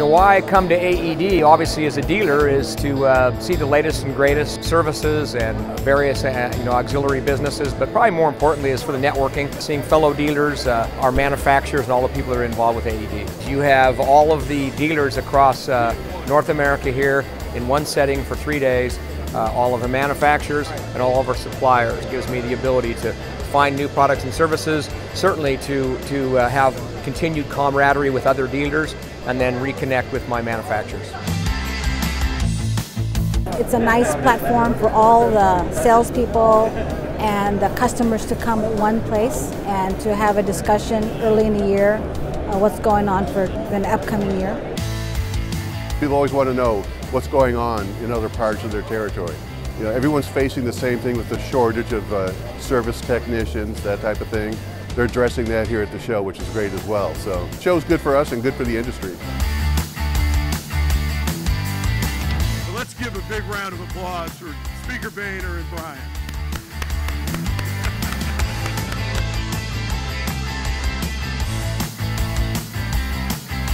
know, why I come to AED, obviously as a dealer, is to uh, see the latest and greatest services and various uh, you know, auxiliary businesses, but probably more importantly is for the networking, seeing fellow dealers, uh, our manufacturers, and all the people that are involved with AED. You have all of the dealers across uh, North America here in one setting for three days, uh, all of the manufacturers and all of our suppliers. It gives me the ability to find new products and services, certainly to, to uh, have continued camaraderie with other dealers, and then reconnect with my manufacturers. It's a nice platform for all the salespeople and the customers to come at one place and to have a discussion early in the year uh, what's going on for the upcoming year. People always want to know what's going on in other parts of their territory. You know, everyone's facing the same thing with the shortage of uh, service technicians, that type of thing. They're addressing that here at the show, which is great as well. So, the show's good for us and good for the industry. So let's give a big round of applause for Speaker Boehner and Brian.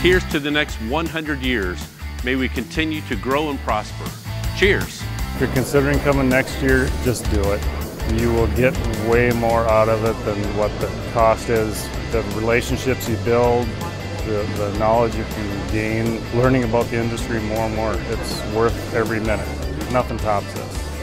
Here's to the next 100 years. May we continue to grow and prosper. Cheers. If you're considering coming next year, just do it. You will get way more out of it than what the cost is. The relationships you build, the, the knowledge you can gain, learning about the industry more and more, it's worth every minute. Nothing tops this.